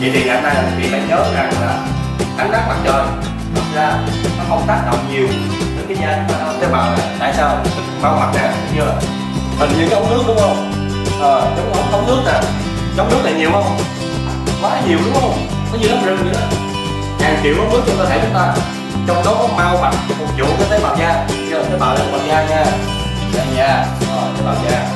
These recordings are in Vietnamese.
vậy thì ngày nay thì chị phải nhớ rằng là ánh nắng mặt trời. Thật ra nó không tác động nhiều đến cái da chúng ta đâu. Tế bào này tại sao bao mặt nè như là hình như cái ống nước đúng không? Ờ giống ống, ống nước nè. Trong nước này nhiều không? Quá nhiều đúng không? Nó như đám rừng vậy đó hàng triệu ống nước trong cơ thể chúng ta. Trong đó có mau mạch phục vụ cái tế bào da. Chưa tế bào lên ờ, tế bào da nha. Da nha. Rồi tế bào da.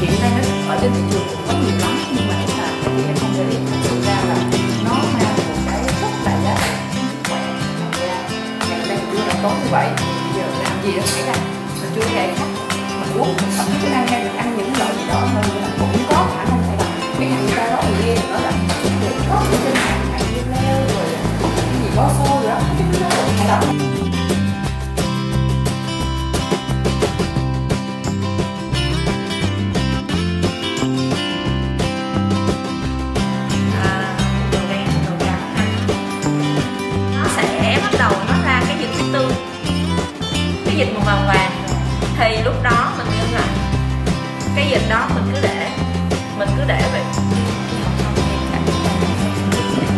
Hiện nay nó ở trên thị trường cũng có nhiều lắm nhưng mà chúng ta các chị em không để ý thực ra là nó mang một cái rất là giá trị sức khỏe. Trong da ngày nay mình đã tốt như vậy bây giờ làm gì đó xảy ra? Mình chưa thể khách mình uống, thậm chí chúng ta hay được ăn những loại gì đó hơn là cũng có tư. Cái dịch màu vàng vàng thì lúc đó mình ngưng lại cái dịch đó mình cứ để, mình cứ để vậy. Hãy subscribe cho kênh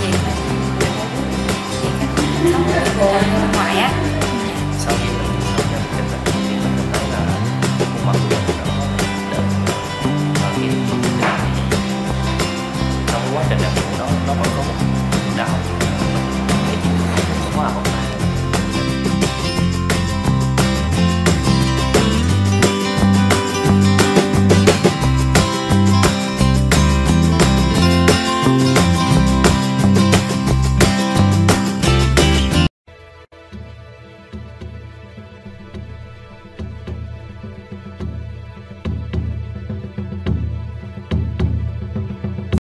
Ghiền Mì Gõ Để không bỏ lỡ những video hấp dẫn